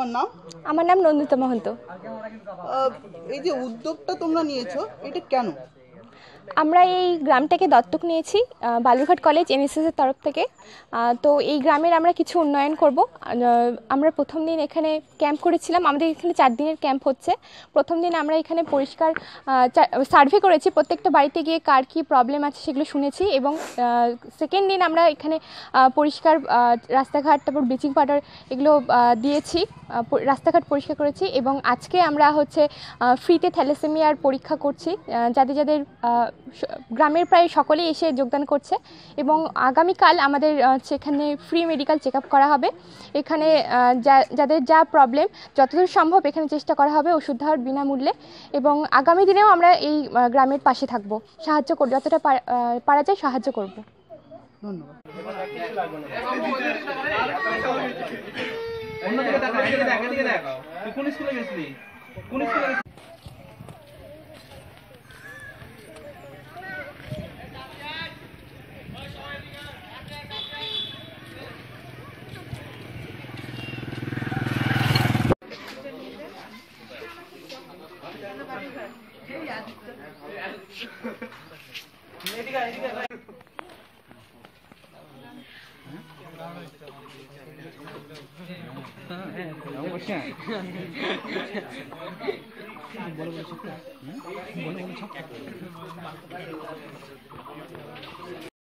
নাম? আমার নাম নন্দিতা মহন্ত। এই যে উদ্যোগটা তোমরা নিয়েছো এটা কেন? আমরা এই গ্রামটাকে দত্তক নিয়েছি বালুরঘাট কলেজ, এনএসএস এর তরফ থেকে। তো এই গ্রামের আমরা কিছু উন্নয়ন করব। আমরা প্রথম দিন এখানে ক্যাম্প করেছিলাম। আমাদের এখানে চার দিনের ক্যাম্প হচ্ছে। প্রথম দিন আমরা এখানে পরিষ্কার সার্ভে করেছি। প্রত্যেকটা বাড়িতে গিয়ে কার কী প্রবলেম আছে সেগুলো শুনেছি এবং সেকেন্ড দিন আমরা এখানে পরিষ্কার রাস্তাঘাট, তারপর ব্লিচিং পাউডার এগুলো দিয়েছি। রাস্তাঘাট পরিষ্কার করেছি এবং আজকে আমরা হচ্ছে ফ্রিতে থ্যালাসেমিয়ার পরীক্ষা করছি। যাদের যাদের গ্রামের প্রায় সকলেই এসে যোগদান করছে এবং আগামীকাল আমাদের সেখানে ফ্রি মেডিকেল চেক আপ করা হবে। এখানে যা- যাদের যা প্রবলেম যতদূর সম্ভব এখানে চেষ্টা করা হবে ওষুধ দেওয়ার বিনামূল্যে এবং আগামী দিনেও আমরা এই গ্রামের পাশে থাকব। সাহায্য করব যতটা পার- পারা যায় সাহায্য করব। ধন্যবাদ। অন্যদিকে দেখা এদিকে দেখ এদিকে দেখ